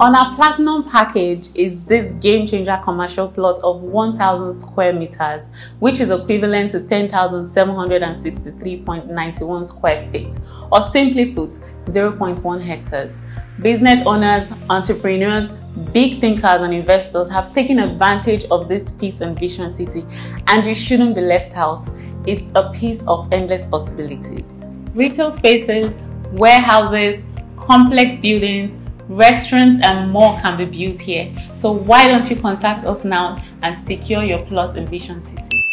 On our platinum package is this game changer commercial plot of 1000 square meters, which is equivalent to 10,763.91 square feet, or simply put, 0.1 hectares. Business owners, entrepreneurs, big thinkers, and investors have taken advantage of this piece and vision city, and you shouldn't be left out. It's a piece of endless possibilities. Retail spaces, warehouses, complex buildings, Restaurants and more can be built here. So why don't you contact us now and secure your plot in Vision City?